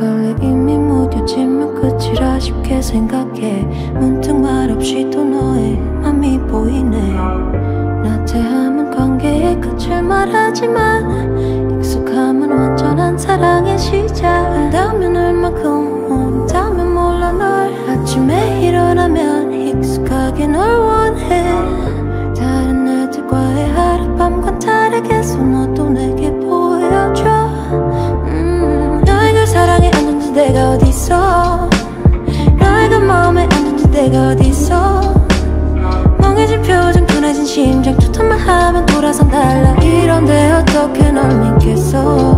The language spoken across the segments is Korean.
원래 이미 무뎌지면 끝이라 쉽게 생각해. 문득 말없이도 너의 맘이 보이네. 나태함은 관계의 끝을 말하지만 익숙함은 완전한 사랑의 시작. 하면 돌아선 달라. 이런데 어떻게 널 믿겠어?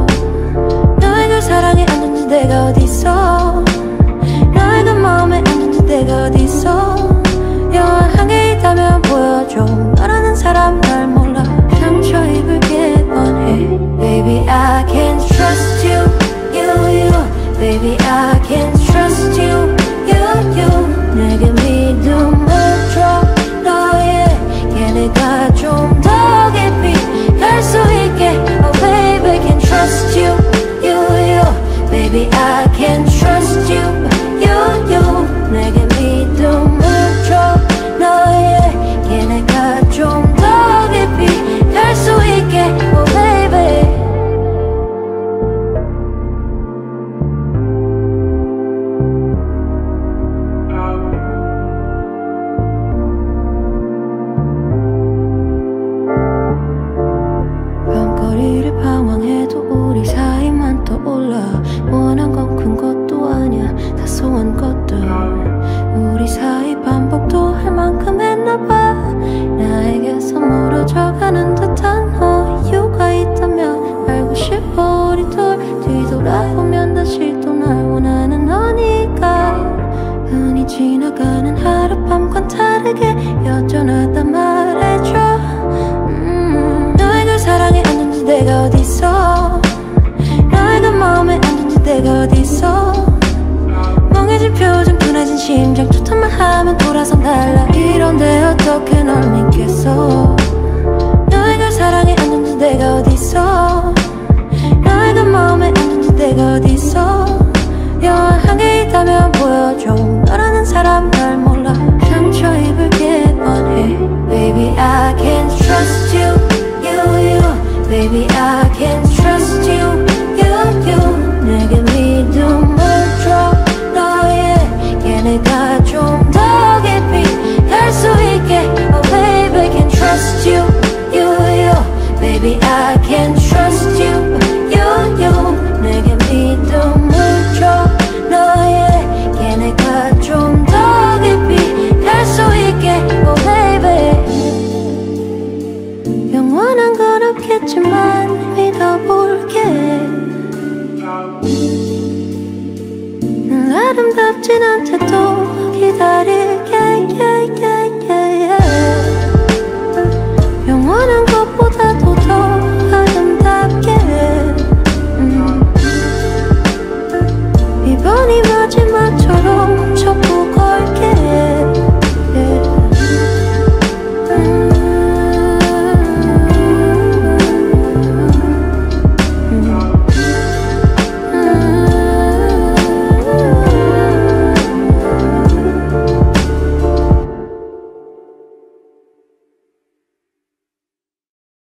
돌아보면 다시 또 날 원하는 너니까 흔히 지나가는 하룻밤과 다르게 여전하다. 어디서 여왕에 있다면 보여줘 너라는 사람 날 몰라 상처 입을게 뻔해 Baby I can't trust you, you, you Baby I can't 어렵겠지만 믿어볼게 난 아름답진 않대도 기다릴게 yeah, yeah, yeah, yeah. 영원한 것보다도 더 아름답게 음. 이번이 마지막처럼 접고 걸게